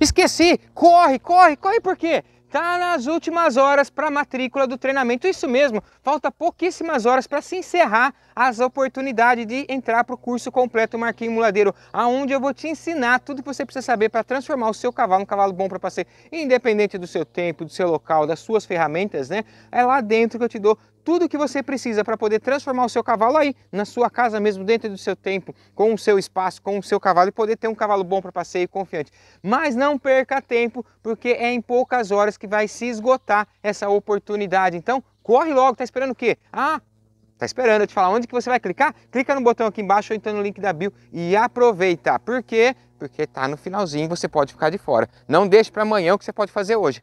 Esqueci! Corre, corre, corre por quê? Tá nas últimas horas para a matrícula do treinamento, isso mesmo, falta pouquíssimas horas para se encerrar as oportunidades de entrar para o curso completo Marquinho Muladeiro, aonde eu vou te ensinar tudo que você precisa saber para transformar o seu cavalo num cavalo bom para passeio, independente do seu tempo, do seu local, das suas ferramentas, né? É lá dentro que eu te dou tudo que você precisa para poder transformar o seu cavalo aí, na sua casa mesmo, dentro do seu tempo, com o seu espaço, com o seu cavalo e poder ter um cavalo bom para passeio confiante. Mas não perca tempo, porque é em poucas horas que vai se esgotar essa oportunidade. Então, corre logo, tá esperando o quê? Ah, tá esperando eu te falar onde que você vai clicar? Clica no botão aqui embaixo ou então no link da bio e aproveita. Por quê? Porque tá no finalzinho, você pode ficar de fora. Não deixe para amanhã o que você pode fazer hoje.